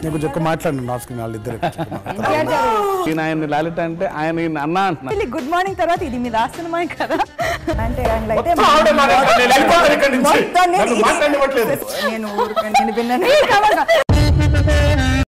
నేను కొంచెం ఎక్కువ మాట్లాడినాను ఆఫ్ స్క్రీన్ వాళ్ళిద్దరు ఈయన ఆయన లలిత అంటే ఆయన అన్న అంటున్నా. గుడ్ మార్నింగ్ తర్వాత ఇది మీ లాస్ట్ సినిమా కదా. అంటే ఆయన నేను నేను విన్నాను.